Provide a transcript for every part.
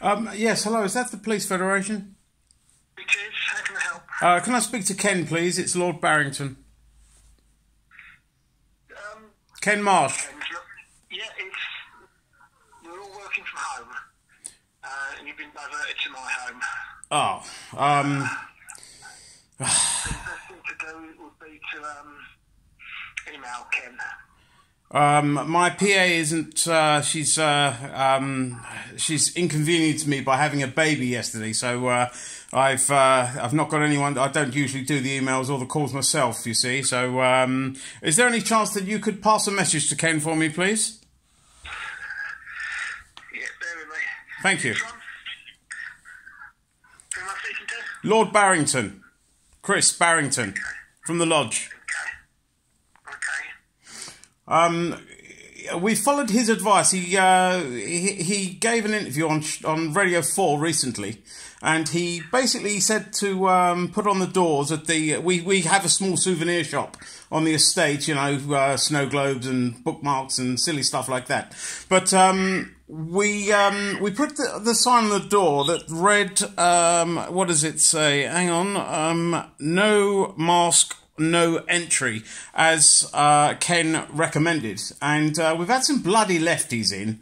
Um, yes, hello. Is that the Police Federation? It is. How can I help? Uh, can I speak to Ken, please? It's Lord Barrington. Um, Ken Marsh. yeah, it's. We're all working from home, uh, and you've been diverted to my home. Oh, um, The best thing to do would be to um, email Ken. Um, my PA isn't. Uh, she's uh, um, she's inconvenienced me by having a baby yesterday, so uh, I've uh, I've not got anyone. I don't usually do the emails or the calls myself. You see, so um, is there any chance that you could pass a message to Ken for me, please? Yeah, bear with me. Thank you, From? Who am I speaking to? Lord Barrington, Chris Barrington from the lodge. Um, we followed his advice. He, uh, he he gave an interview on on Radio Four recently, and he basically said to um, put on the doors at the we we have a small souvenir shop on the estate, you know, uh, snow globes and bookmarks and silly stuff like that. But um, we um, we put the, the sign on the door that read um, what does it say? Hang on, um, no mask no entry as uh, Ken recommended, and uh, we've had some bloody lefties in,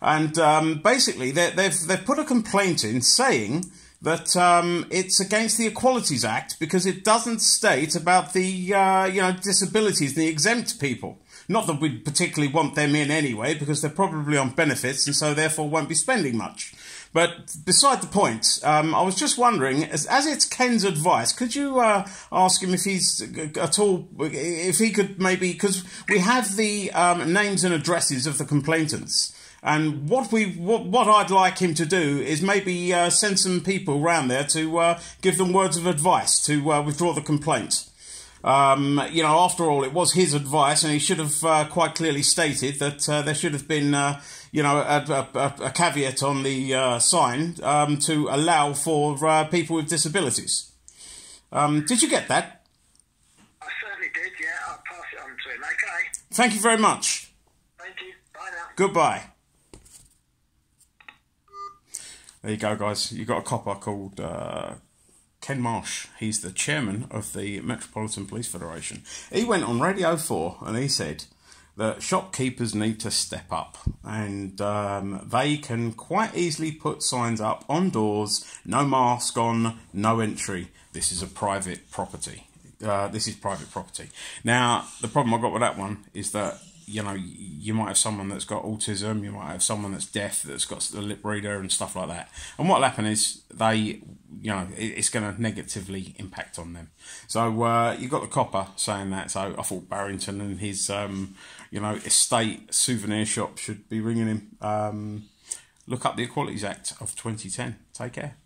and um, basically they, they've they've put a complaint in saying that um, it's against the Equalities Act because it doesn't state about the uh, you know disabilities, the exempt people. Not that we particularly want them in anyway, because they're probably on benefits and so therefore won't be spending much. But beside the point, um, I was just wondering, as, as it's Ken's advice, could you uh, ask him if he's uh, at all, if he could maybe, because we have the um, names and addresses of the complainants. And what we what, what I'd like him to do is maybe uh, send some people round there to uh, give them words of advice to uh, withdraw the complaint. Um, you know, after all, it was his advice, and he should have uh, quite clearly stated that uh, there should have been, uh, you know, a, a, a caveat on the uh, sign um, to allow for uh, people with disabilities. Um, did you get that? I certainly did, yeah. I'll pass it on to him. Okay. Thank you very much. Thank you. Bye now. Goodbye. There you go, guys. You got a copper called uh, Ken Marsh. He's the chairman of the Metropolitan Police Federation. He went on Radio 4 and he said that shopkeepers need to step up and um, they can quite easily put signs up on doors no mask on, no entry. This is a private property. Uh, this is private property. Now, the problem I got with that one is that you know, you might have someone that's got autism, you might have someone that's deaf that's got a lip reader and stuff like that. And what'll happen is they, you know, it's going to negatively impact on them. So uh, you got the copper saying that. So I thought Barrington and his, um, you know, estate souvenir shop should be ringing him. Um, look up the Equalities Act of 2010. Take care.